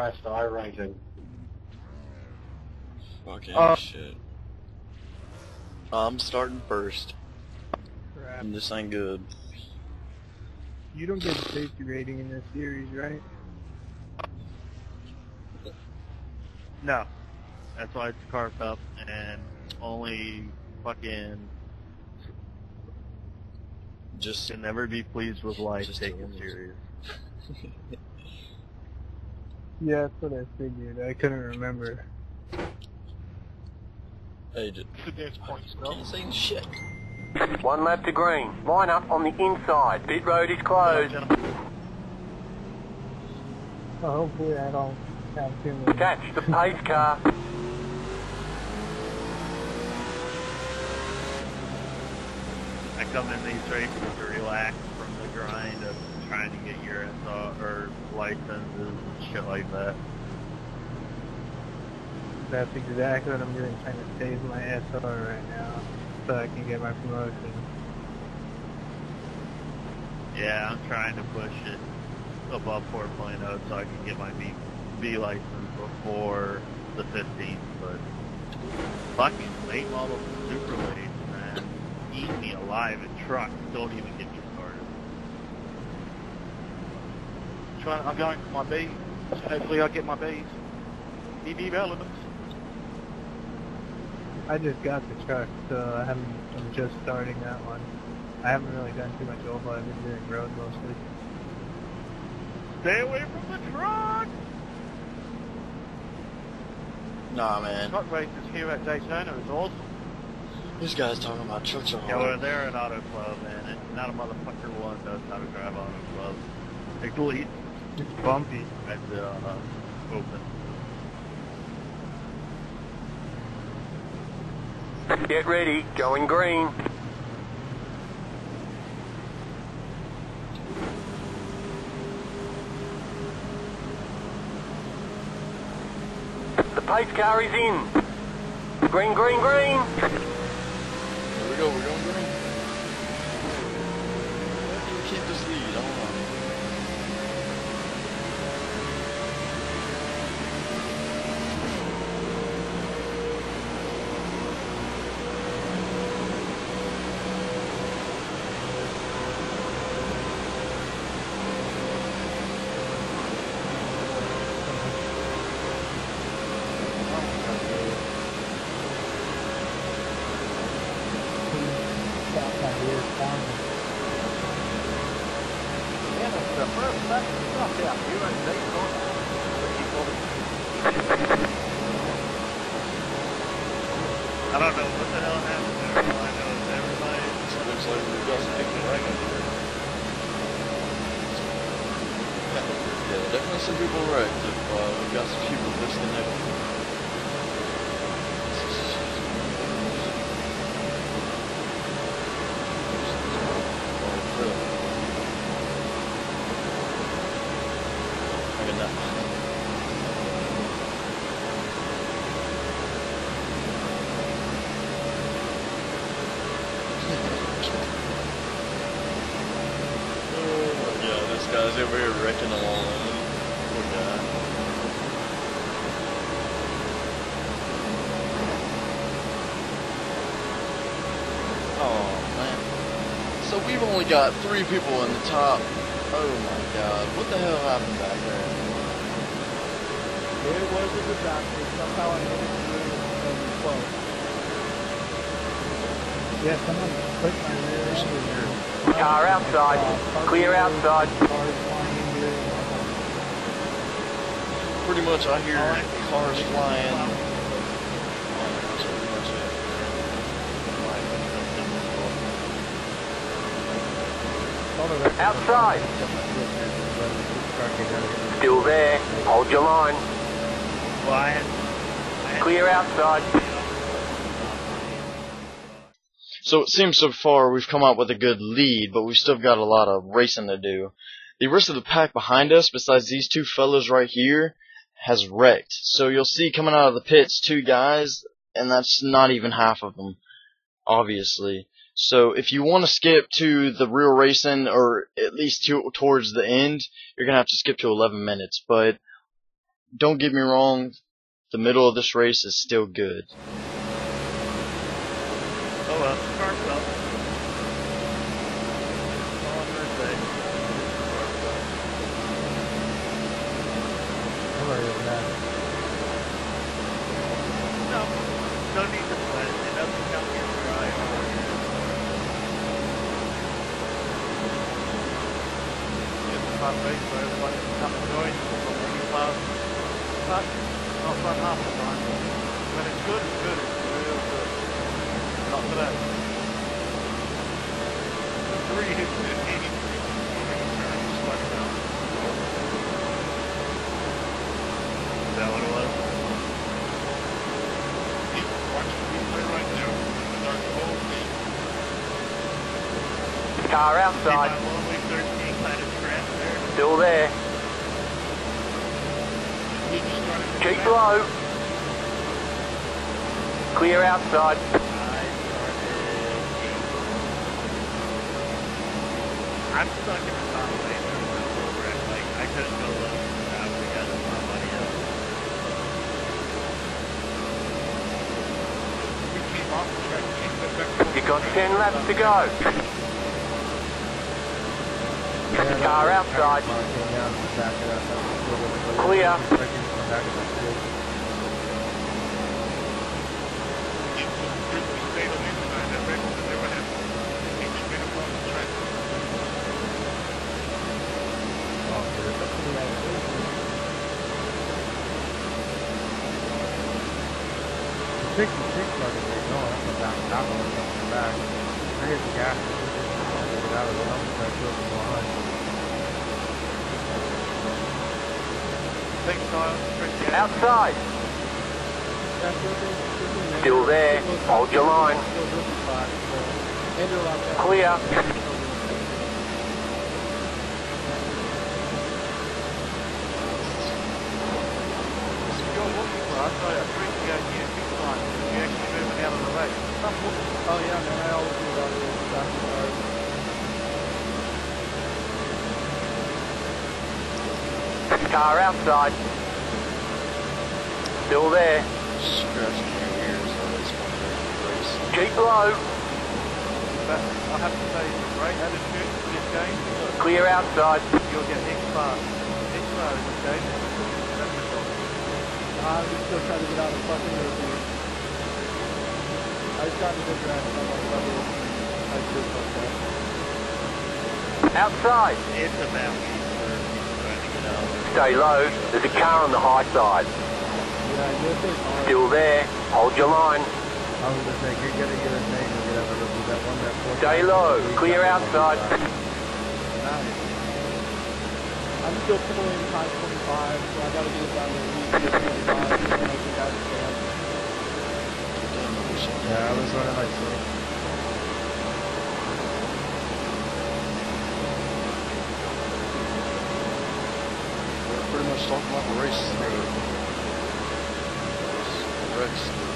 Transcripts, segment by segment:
Christ, iRacing. Fucking Uh, shit. I'm starting first, Crap. and this ain't good. You don't get a safety rating in this series, right? No. That's why it's Carb Cup and only fucking Just can never be pleased with life Just taken serious. Yeah, that's what I figured. I couldn't remember. hey, just can't say shit. One lap to green. Line up on the inside. Pit road is closed. Well, hopefully I don't have too many. Catch the pace car. I come in these races to relax from the grind of trying to get your SR or licenses and shit like that. That's exactly what I'm doing, trying to save my SR right now, so I can get my promotion. Yeah, I'm trying to push it above 4.0 so I can get my B, B license before the 15th, but fucking late model super late, man. Eat me alive in trucks. Don't even get me started. Trying, I'm going for my B's. Hopefully I get my B's. EV elements. I just got the truck, so I haven't, I'm just starting that one. I haven't really done too much oval, I've been doing road mostly. Stay away from the truck! Nah, man. Truck races here at Daytona is awesome. This guy's talking about trucks are Yeah, well, hard. they're an auto club, and it, not a motherfucker one knows how to drive auto club. At least It's bumpy. at the uh, open. Get ready. Going green. The pace car is in. Green, green, green. Here we go, we're going green. How can you keep this lead? I don't know. Yeah, that's the first lap of truck out here at Daytona. I don't know what the hell happened there. All I know is everybody. So it looks like we've got some people right up here. Yeah, definitely some people wrecked if uh, we've got some people disconnected. I mean, that. Oh my god, this guy's over here wrecking along. Poor guy. Oh man. So we've only got three people in the top. Oh my god, what the hell happened back there? There was a disaster. Somehow I made it through and close. Yeah, someone put my rear end in. Car outside. Clear outside. Cars flying in here. Pretty much I hear cars flying. That's pretty much it. All the rest Outside. Still there. Hold your line. Well, I had, I had Clear outside. So it seems so far we've come out with a good lead, but we've still got a lot of racing to do. The rest of the pack behind us, besides these two fellas right here, has wrecked. So you'll see coming out of the pits two guys, and that's not even half of them, obviously. So if you want to skip to the real racing, or at least to, towards the end, you're gonna have to skip to 11 minutes. But don't get me wrong, the middle of this race is still good. Oh well, car's up. All I'm gonna say. I'm already with that. No, no need to sweat. It doesn't come in dry. Just a fun race where everybody can come and join. But not fun half the time. When it's good, it's good. It's real good. Not today. Three hits at 83. Just like that. Is that what it was? Oh, Car outside. my lonely 13 kind of trend there? Still there. Keep low. Clear outside. I started eight. I'm stuck in the top lane. There's no overhead. Like, I couldn't go low now because of somebody else. You've got 10 laps to go. Yeah, Car that- outside. that came down to the back of that. That was a little bit- Clear. The back of that field. Oh, that's pretty nice. The 66 started to get going. I'm. That one the back. I hit the gas. Get out of the. I feel from behind. Outside. Still there. Hold your line. Clear. You're looking for us, so I appreciate you big time. You actually moving out of the race. Oh yeah, man. I always do that little stuff. Car outside. Still there. Scratching your ears on this one. Keep low. But I have to say, it's a great attitude for this game. Clear outside. you'll get X fast. X star in this game. That's for sure. I'm still trying to get out of fucking racing. I just got in a big wreck. I'm like, level. I just fucked up. Outside. It's about me for trying to get out. Stay low. There's a car on the high side. Still there. Hold your line. Stay low. Clear outside. I'm still pulling 525, so I gotta get down to at least 25, and then I think that's fair. Yeah, I was running like much talking about the race. Rex.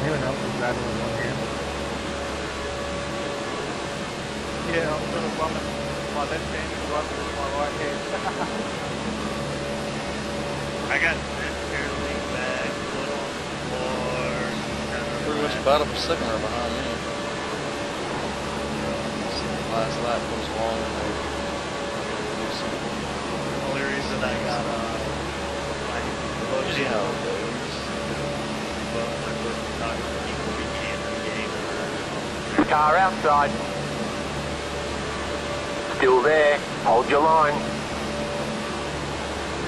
Anyone else is battling one hand? Yeah, I'm sort of rubbing my left hand and rubbing with my right hand. I got sincerely back, foot floor. Pretty much relaxed. battle for second right behind me. Last lap goes long and they do something. only reason I got uh, my You see how it goes. well, I was not people began the game. Car outside. Still there. Hold your line.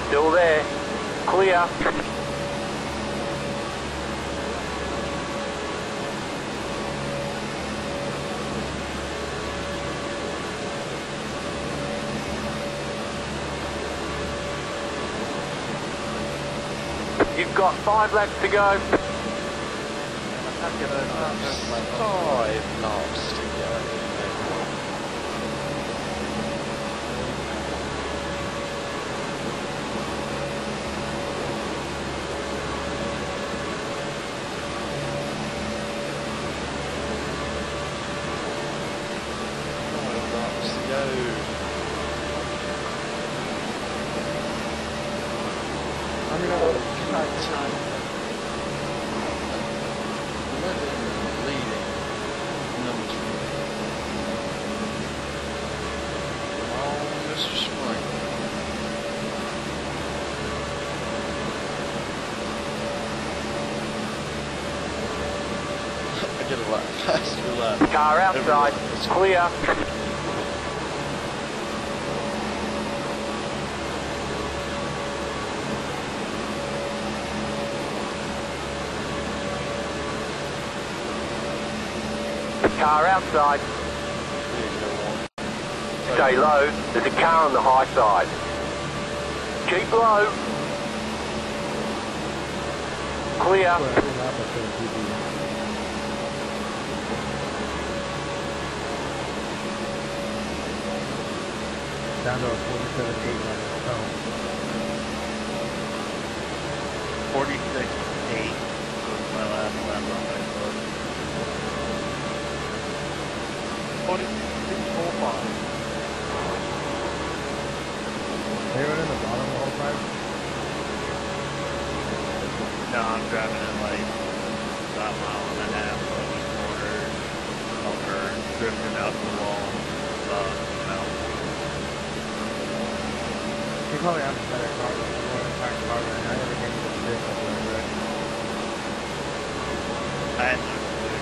Still there. Clear. You've got five laps to go. Five knots. Lap. Car outside. It's clear. Car outside. Stay low. There's a car on the high side. Keep low. Clear. for every lap I put in PB. Down to a 47 8 right oh. now. 46 8 was my last lap on my book. 46.45. They were in the bottom the whole time. No, I'm driving at like about a mile and a half on each corner, over, drifting out the wall, probably has a better car than the one attack car right now. Everything is big up there, right? I had no clue.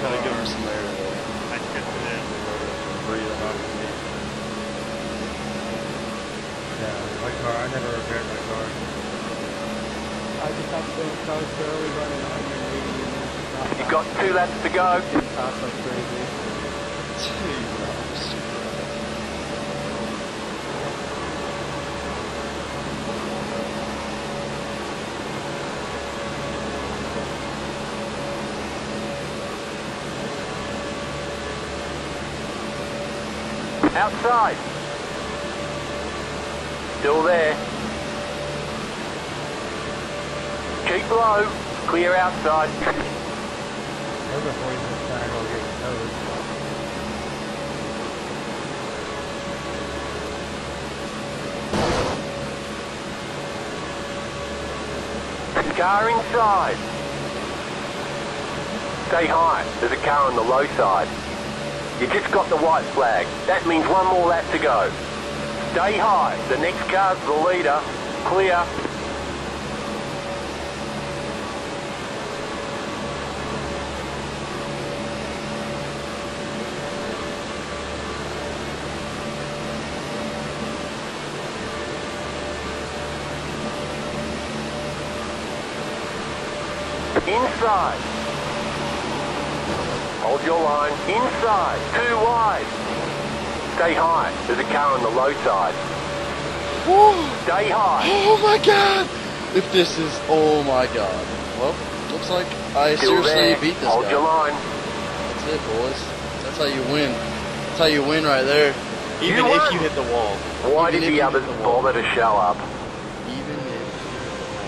Gotta give him some air there. I shifted in. Breathing off of me. Yeah, my car. I never repaired my car. I just have to go close early running 180 units. It's You've got two laps to go. Fast like crazy. Two Outside. Still there. Keep low. Clear outside. Those are 40 minutes trying to get towed. Car inside. Stay high. There's a car on the low side. You just got the white flag. That means one more lap to go. Stay high. The next car's the leader. Clear. Inside. Hold your line. Inside. Too wide. Stay high. There's a car on the low side. Stay high. Oh my god! If this is, oh my god. Well, looks like I Still seriously there. beat this Hold guy. your line. That's it, boys. That's how you win. That's how you win right there. Even You if won. you hit the wall. Why Even did the you others hit the wall. bother to show up? Even if you hit the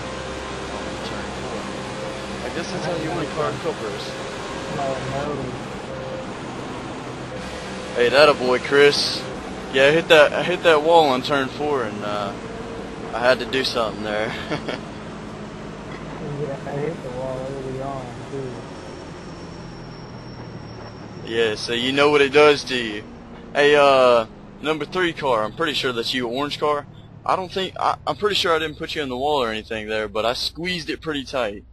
wall. on turn four. I guess that's how you win car Coopers. Hey, that a boy, Chris. Yeah, I hit that. I hit that wall on turn four, and uh, I had to do something there. Yeah, I hit the wall early on, too. yeah, so you know what it does to you. Hey, uh, number three car. I'm pretty sure that's you, orange car. I don't think. I, I'm pretty sure I didn't put you in the wall or anything there, but I squeezed it pretty tight.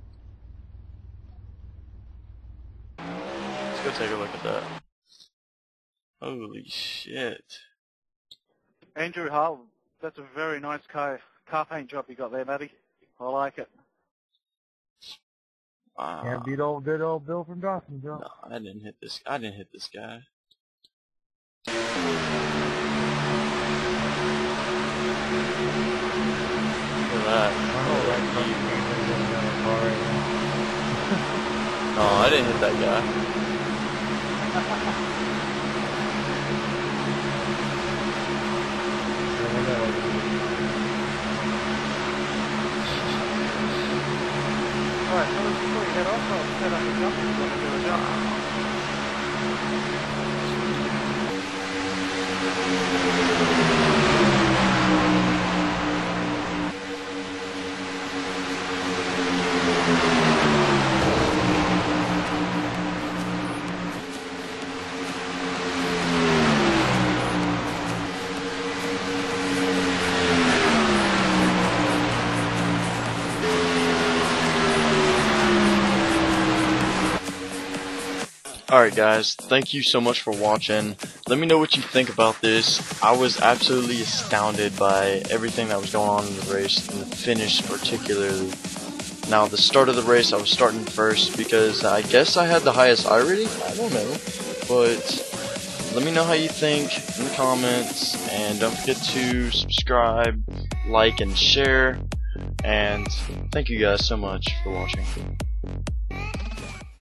Let's go take a look at that. Holy shit. Andrew Hull, that's a very nice car, car paint job you got there, Matty. I like it. Wow. Can't beat old good old Bill from Dawson, Joe. No, I didn't hit this. I didn't hit this guy. Look at that. My whole right front came in car right now. Oh, I didn't hit that guy. Yeah, look at it. Alright, before you. Alright guys, thank you so much for watching. Let me know what you think about this. I was absolutely astounded by everything that was going on in the race, and the finish particularly. Now, the start of the race, I was starting first because I guess I had the highest iRating? I don't know. But let me know how you think in the comments, and don't forget to subscribe, like, and share. And thank you guys so much for watching.